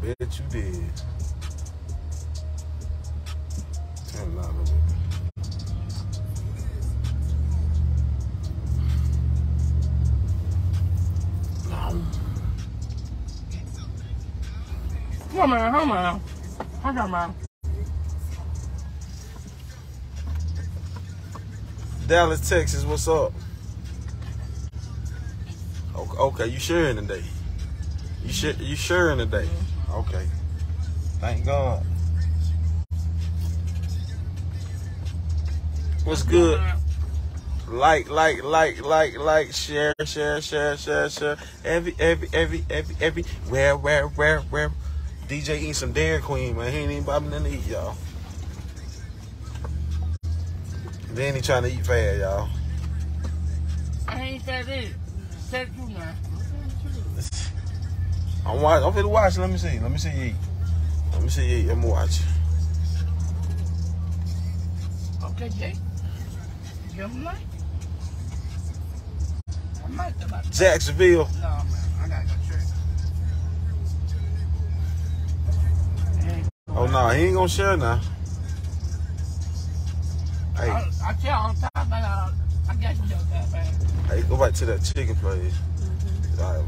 Bet you did. Turn it on a little bit. Come on. Hold on. Hold on, man. Dallas, Texas, what's up? Okay, okay you sharing today? You sure you sharing today? Okay. Thank God. What's good? Like, like, like, like, like, share, share, share, share, share. Every, every, every, every, every. Where, where, where, where? DJ eating some Dairy Queen, man. He ain't even bobbing nothing to eat, y'all. Then he trying to eat fast, y'all. I ain't said it. Said you now. I'm watch. I'm finna watch. Let me see. Let me see you. Let me see you eat. I'm gonna watch. Okay, Jay. Give him light. I might about to. Jacksonville. No, man. I gotta go check. Oh no, he ain't gonna share now. Hey, I, I tell on top, but uh, I guess you just that bad. hey, go back to that chicken place. All right,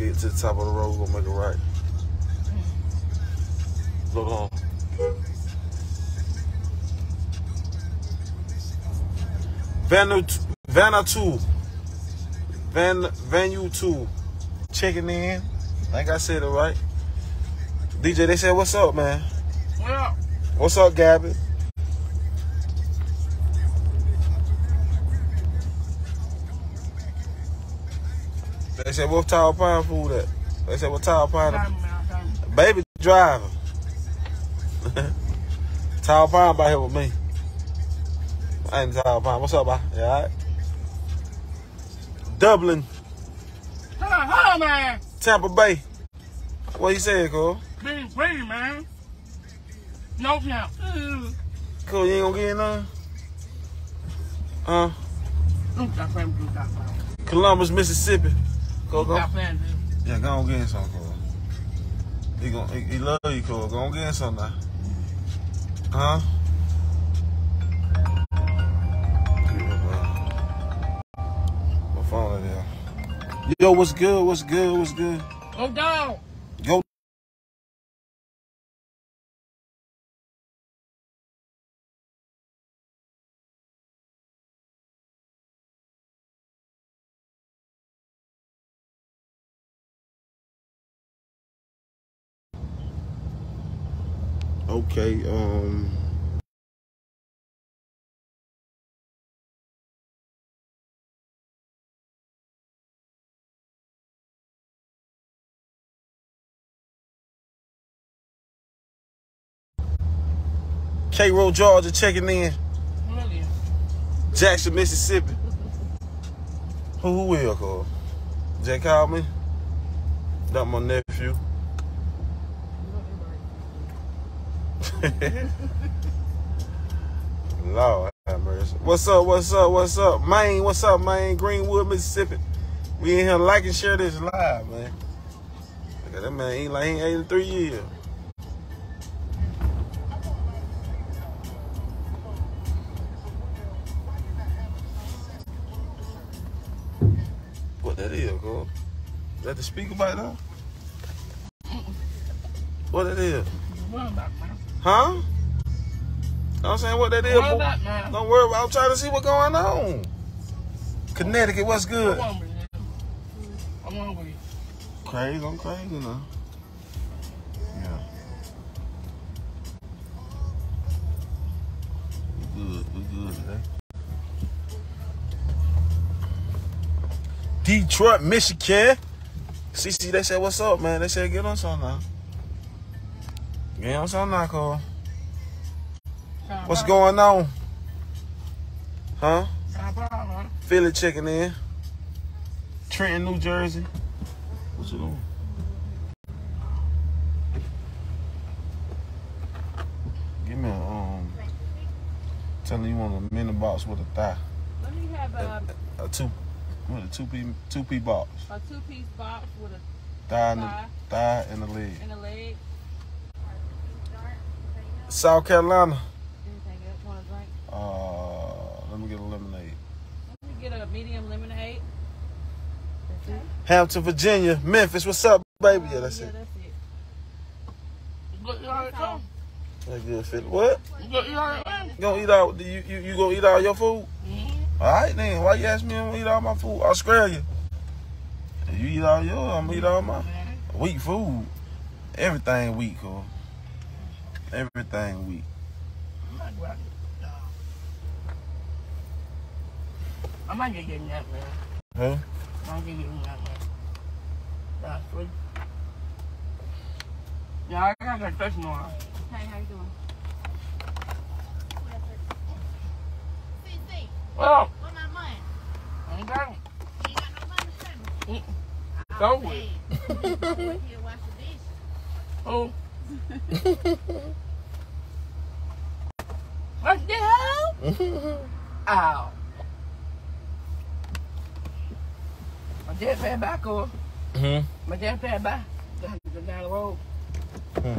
get to the top of the road. we're Gonna make it right. Look on. Vanna, Vanna two. Van, Venue two. Checking in. I think I said it right. DJ, they said, "What's up, man? Well, What's up, Gabby?" They said, "What Tower Pine food at?" They said, "What Tower Pine?" time, man, time. Baby driver. Tower Pine by here with me. I ain't Tower Pine. What's up, bye? You alright? Dublin, Hold on, hold on, man. Tampa Bay. What you saying, Cole? Being pretty, man. Nope, no. Ooh. Cole, you ain't gonna get none? Huh? Look that friend, look that friend. Columbus, Mississippi. Go. that friend, dude. Yeah, go on get some, Cole. He, gon' he, he love you, Cole. Go on get some now. Huh? My phone in there. Yo, what's good? What's good? What's good? Oh, go down. Okay, um. Cairo, Georgia, checking in. Really? Jackson, Mississippi. Who, who will call? Called me. That my nephew. Lord have mercy. What's up? What's up? What's up? Maine, what's up, Maine? Greenwood, Mississippi. We in here like and share this live, man. Look at that man. He like he ain't 83 years. What that is, Cole? Is that the speaker by now? What that is? What about, man? Huh? Know what I'm saying what that is. What? Don't worry. about- I'm trying to see what's going on. Connecticut, what's good? I'm hungry. I'm hungry. Crazy, I'm crazy now. Yeah. We good, we good today. Detroit, Michigan. Cece, they said, what's up, man? They said, get on some now. Get on some now, Cole. What's going on? Huh? on? Philly checking in. Trenton, New Jersey. What you doing? Give me a um. Tell you want a mini box with a thigh. Let me have a, A two. What a two p two p box. a two-piece box with a Thigh and a Thigh. thigh and a leg. and a leg. South Carolina. Anything else want to drink? Uh, let me get a lemonade. Let me get a medium lemonade. That's it. Hampton, Virginia, Memphis. What's up, baby? Yeah, that's yeah, it. that's it. Good, you already come? That's good, Philly. What? Good, you already come? You gonna eat all? You you, you gonna eat all your food? Mm-hmm. All right then. Why you ask me? I'm gonna eat all my food. Australia. You You eat all yours. I'm gonna eat all my weak food. Everything weak, cool. Everything weak. I might get getting that, man. Huh? I might get getting that, man. That's sweet. Yeah, I got that question on. Hey, how you doing? Cece, Well, where my money? I ain't got it. You ain't got no money to send me. Go with it. hey. Go here, wash the dishes. Oh. What the hell? Ow. My dad paid back over. hmm My dad paid back. Down down the road. Hmm. Your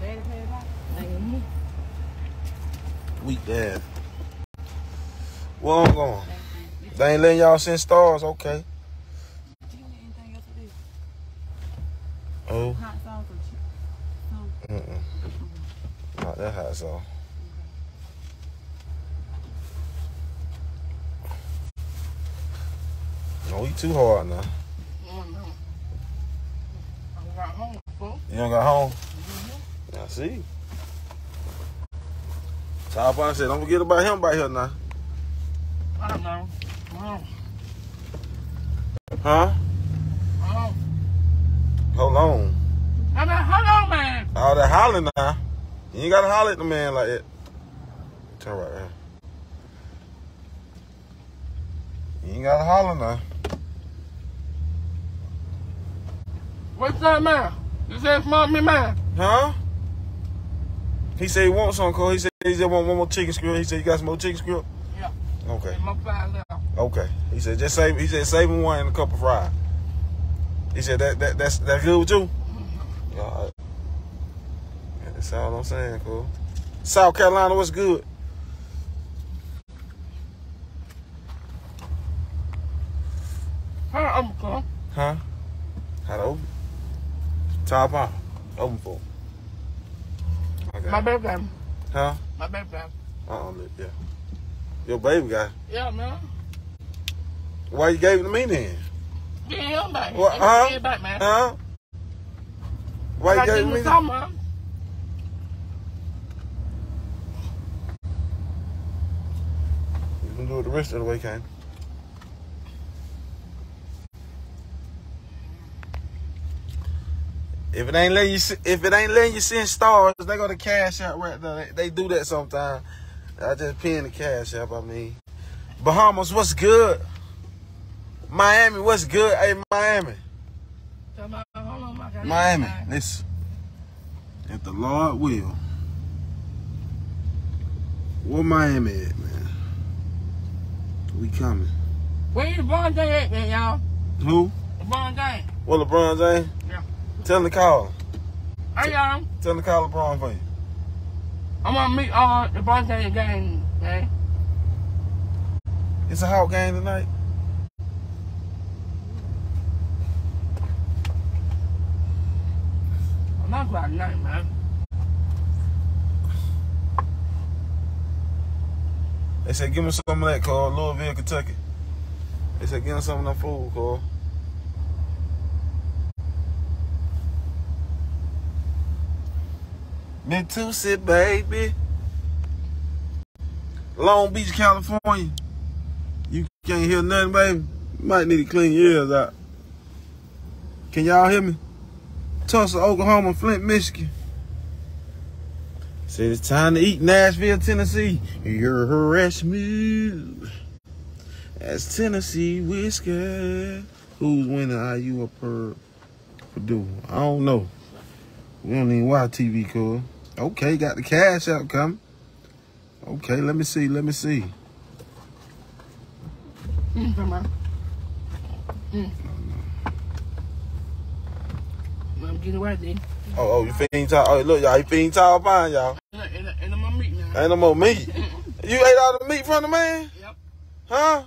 daddy paid back? Mm-hmm. Weak dad. Where I'm going? They ain't letting y'all send stars. Okay. Do you need anything else? Oh. Hot sauce or chip? Mm-mm. Not that hot sauce. Don't eat too hard now. Mm-hmm. I got home. You don't got home? I see. Top on said, don't forget about him by here now. I don't know. Oh, Huh? oh. Hold on. I mean, hold on. All that hollering now. You ain't gotta holler at the man like that. Turn right there. You ain't gotta holler now. What's that, man? You said smart me, man. Huh? He said he wants some, Cole. He said he just want one more chicken skewer. He said you got some more chicken skewer? Yeah. Okay. There's my five left. Okay. He said just save he said save him one and a cup of fries. He said that that that's that good with you? Mm-hmm. Yeah, all right. That's all I'm saying, cool. South Carolina, what's good? Huh, I'm cool. Huh? How to open? Top on. Open for. Okay. My baby got Huh? My baby got Uh-uh, yeah. Your baby guy. Yeah, man. Why you gave it to me then? Yeah, him back. What, huh? back, man. Huh? Why you I gave it to me some, man. You can do it the rest of the way, Kane. If it ain't letting you, see, if it ain't letting you send stars, they go to cash out right now. They, they do that sometimes. I just pin the cash app. I mean, Bahamas, what's good? Miami, what's good? Hey, Miami, Tell my- hold on, my guy. Miami. Listen, if the Lord will, where Miami at? We coming. Where you LeBron James at, man, y'all? Who? LeBron James. Well, LeBron James? Yeah. Tell him to call. Hey, y'all. Tell him to call LeBron for you. I'm gonna meet uh, LeBron James game, man. It's a hot game tonight. I'm not about night, man. They said, give him some of that, Carl. Louisville, Kentucky. They said, give him some of that food, Carl. Metusi, baby. Long Beach, California. You can't hear nothing, baby. Might need to clean your ears out. Can y'all hear me? Tulsa, Oklahoma, Flint, Michigan. Said it's time to eat Nashville, Tennessee. You're harassment. That's Tennessee whiskey. Who's winning IU or per Purdue? I don't know. We don't even watch TV, cool. Okay, got the cash out coming. Okay, let me see, let me see. Mm, come on. Mm. I'm getting ready. Oh, oh, you feeding tall? Oh, look, y'all, you feeding tall pine, y'all. Ain't no more meat. You ate all the meat from the man? Yep. Huh?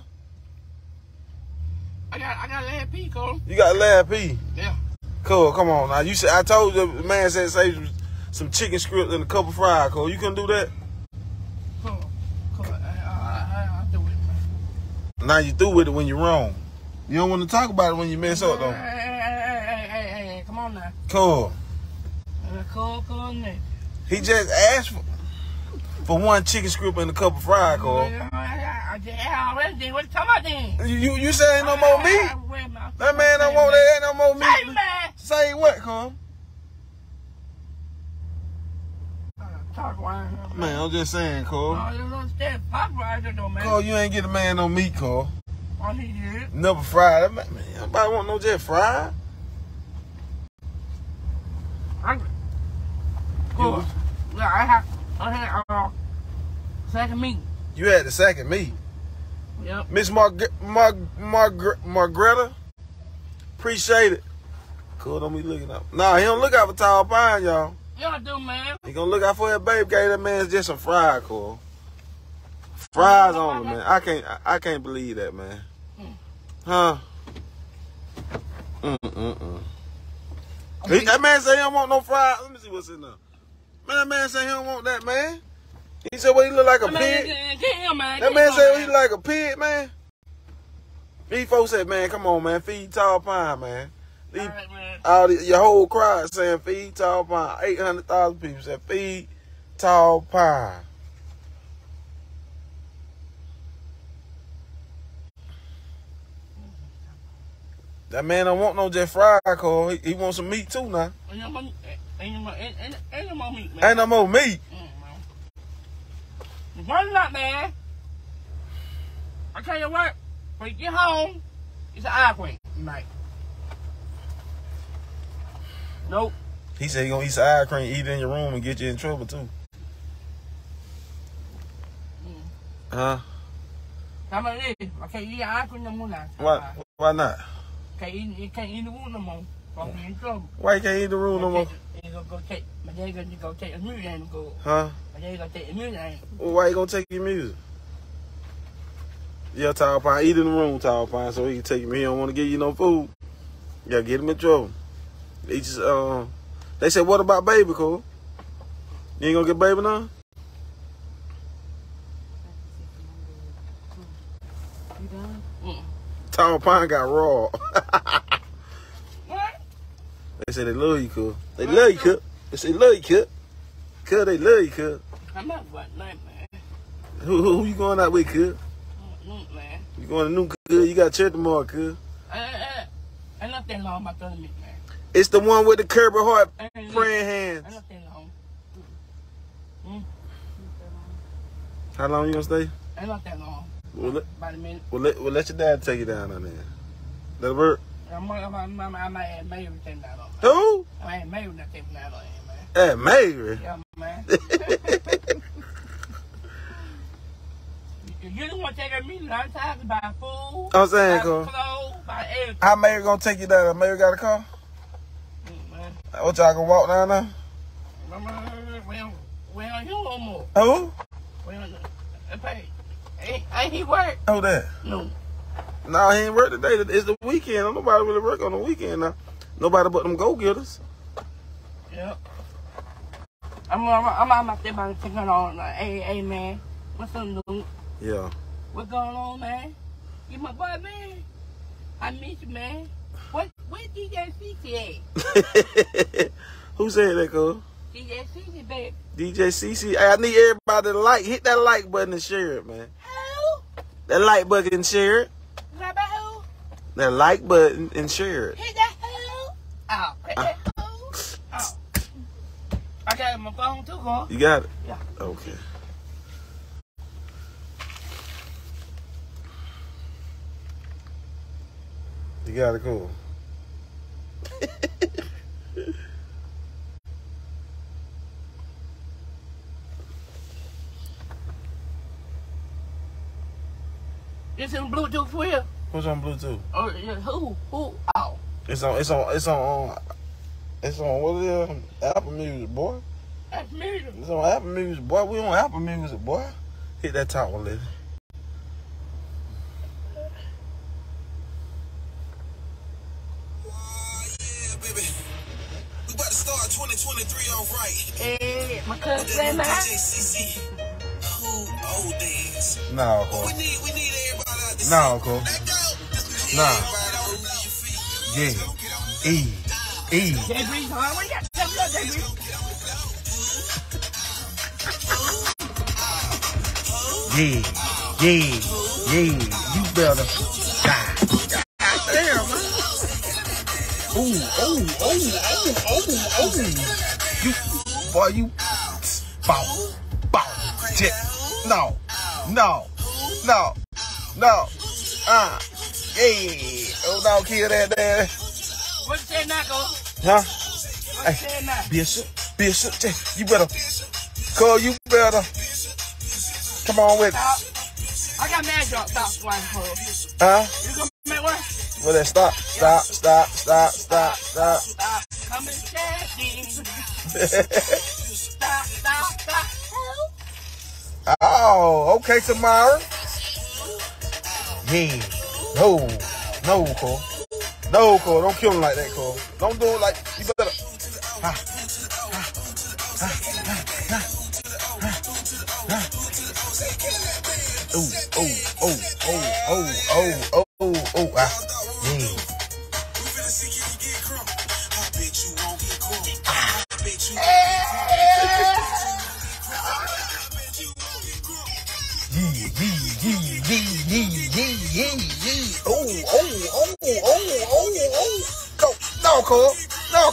I got I got last piece, Cole. You got lab P. Yeah. Cool, come on now. You said I told you the man said say some chicken strips and a couple fried. Cole. you couldn't do that. Cool. Cool. I, I, I, I'll do it. Now you through with it when you're wrong. You don't want to talk about it when you mess up though. hey, hey, hey, hey, hey, come on now. Cool. Uh, Cool, cool, nigga. He just asked for, for one chicken strip and a couple fried. corn. You talking about then? You say ain't no more meat? That man don't want that. Ain't no more meat. Say what, wine. Man, I'm just saying. Oh, you don't understand. Pop rider man. Cole, you ain't get a man no meat, Cole. Oh, he did. Never fried. Man, nobody want no just fried. I, cool. Yeah, I have, I had, uh, second meat. You had the second meat. Yep. Miss Marg- Mar- Marg- Margreta, appreciate it. Cool, don't be looking up. Nah, he don't look out for tall pine, y'all. Y'all do, man. He gonna look out for that babe. Gave that man's just some fry, cool. Fries only, man. I can't, I, I can't believe that, man. Huh? Mm mm mm. He, that man say he don't want no fries. Let me see what's in there. Man, that man said he don't want that, man. He said, "What he look like a man, pig?" get, get him, man. That man said he like a pig, man. These folks said, "Man, come on, man, feed tall pine, man." These, All right, man. all the, your whole crowd saying feed tall pine. Eight hundred thousand people said feed tall pine. That man don't want no just fried call. He, he wants some meat too now. Eh, Ain't no more, ain't ain't, no more meat, man. Ain't no more meat. Mm. One not, man. I tell you what, when you get home, it's an eye cream night. Nope. He said he gonna eat some ice cream, eat it in your room, and get you in trouble too. Huh? How about this? I can't eat ice cream no more now. Why? Why not? Can't eat, can't eat the wood no more. Gonna in trouble. Why you can't eat the room no more? Gonna go take, my dad gonna go take the music and go. Huh? My dad gonna take the music and Well, why you gonna take your music? Yeah, Tall Pine, eat in the room, Tall Pine, so he can take you. He don't want to give you no food. Yeah, get him in trouble. He just, um, they said, what about baby, Cole? You ain't gonna get baby now? You done? Mm. Tall Pine got raw. They say they love you, Cole. They love you, Cole. They say love you, Cole. Cole, they love you, Cole. I'm not what night, man. Who, who, who you going out with, Cole? Mm, mm, man. You going to New Cole? You got church tomorrow, Cole. I, I, I not that long about 30 man. It's the one with the I ain't praying I hands. not that long. How long you gonna stay? I not that long. Well, let, About a minute. well, let, well, let your dad take you down on there. That'll work. Who? I ain't Mary not taking that on him, man. Hey, Mary. Yeah, man. you, you don't want to take a meeting. I'm talking about food. I'm saying, Cole. clothes, about everything. How Mary gonna take you down? Mary got a car? Mm, man. What y'all gonna walk down there? Mama, We don't, we no more. Who? We don't, uh. Ain't, ain't he work? Who that? No. No, he ain't work today. It's the weekend. Don't nobody really work on the weekend now. Nobody but them go getters. Yep. I'm, I'm, I'm, I'm out there about to take it on. Like, hey, hey, man. What's up, dude? Yeah. What going on, man? You my boy, man. I miss you, man. What, where DJ Cece at? Who said that, Cole? DJ Cece, babe. DJ Cece. Hey, I need everybody to like. Hit that like button and share it, man. Who? That like button and share it. Is that about who? That like button and share it. Hit that who? Oh, hit that who? Oh. I got my phone too, huh? You got it? Yeah. Okay. You got it cool. It's in Bluetooth for you. What's on Bluetooth? Oh, yeah, who? Who? Oh. It's on. It's on. It's on. It's on. What is it? Apple Music, boy. Apple Music. It's on Apple Music, boy. We on Apple Music, boy. Hit that top one, lady. Yeah, baby. We about to start 2023 off right. Hey, my cousin, man. JCC. Who old days? Nah, We need, we need everybody out to Nah. Let Nah. Everybody on your feet. Yeah. E. E. Jay Breeze? Where you at? Tell me about Jay Breeze. Yeah. Yeah. Yeah. You better. Damn, man. Ooh, oh, oh, oh, oh, oh. You, boy, you. Bow. Bow. Jet. No. No. No. No. Uh. Hey. Oh, no, kill that, there. What you say now, go? Huh? Say now? Bishop, Bishop, you better, call you better. Come on with, it. I got mad drop. Stop one huh? You gonna make one? Well, then stop, stop, stop, stop, stop, stop. Stop. Come and. Stop, stop, stop. Oh, okay, tomorrow mean. No, no, Cole. No, Cole, don't kill him like that, Cole. Don't do it like, you better. Ah. Oh, oh, oh, oh, oh, oh, oh. No, Cole. No.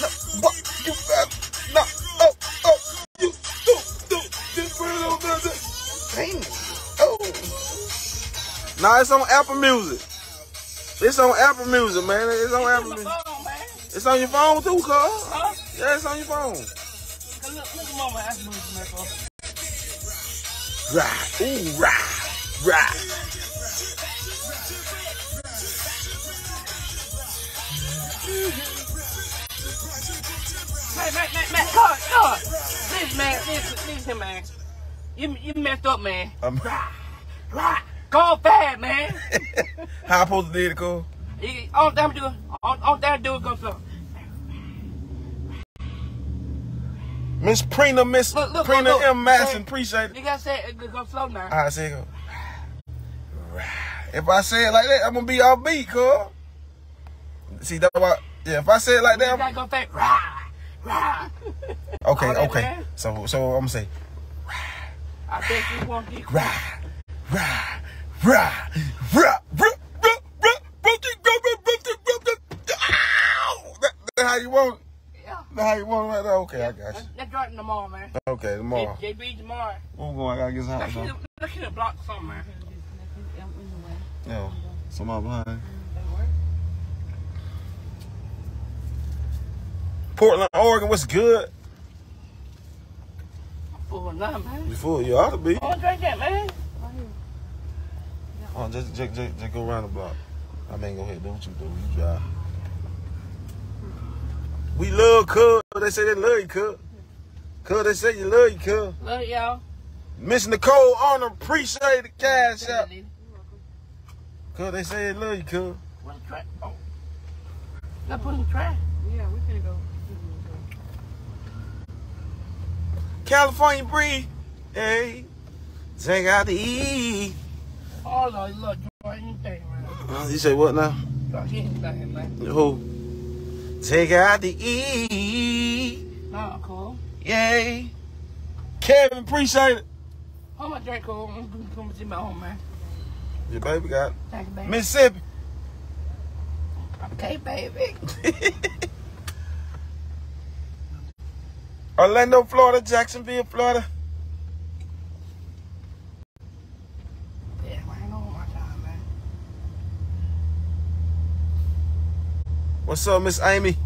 No, but you better. No. Oh, oh. You, do, do. Just put it on there. Dang. Oh. Nah, it's on Apple Music. It's on Apple Music, man. It's on Apple Music. It's on your phone too, Cole. Huh? Yeah, it's on your phone. Look, look at mama. That's moving, man. Right. Ooh, right. Right. Man, man, man, man. God, God. This man, this, this him, man. You, you messed up, man. Um, Right. Go fast, man. how I supposed to do it, Cole? All that do, all, all that do is go slow. Miss Prina, Miss Look, look, Prina look, look. M. Masson, appreciate it. You gotta say it, go slow now. I say it go. If I say it like that, I'm gonna be off beat, cuz. See that why yeah, if I say it like that, I'm gonna think rah, rah. Okay, okay. So so I'm gonna say rah, I think you won't get rah, rah, rah, rah, rah. How you want? Yeah. How you want right there? Okay, yeah. I got you. Let's drop it tomorrow, man. Okay, tomorrow. JB tomorrow. We're going. I gotta get some. Look at the block, something. Yeah. Somebody behind. Portland, Oregon, what's good? Full of nothing, man. Before you ought to be. Oh, drink that, man. Oh, just, just, just, just go around the block. I mean, go ahead, do what you do. You drive. We love Cub. They say they love you, Cub. Cub, they say you love you, Cub. Love y'all. Miss Nicole Honor, appreciate the cash out. Cub, they say they love you, Cub. Where's the oh. trash? Oh. Let's put in the trash. Yeah, we finna go. California breeze. Hey, take out the E. Oh, Lord, look, Jordan, anything, man. Uh, you say what now? Anything, man. Who? Take out the E. Nah, cool. Yay. Kevin, appreciate it. How much drink, cool? I'm gonna come to my home, man. Your baby got it. Thank you, baby. Mississippi. Okay, baby. Orlando, Florida, Jacksonville, Florida. Yeah, I time, man. What's up, Miss Amy?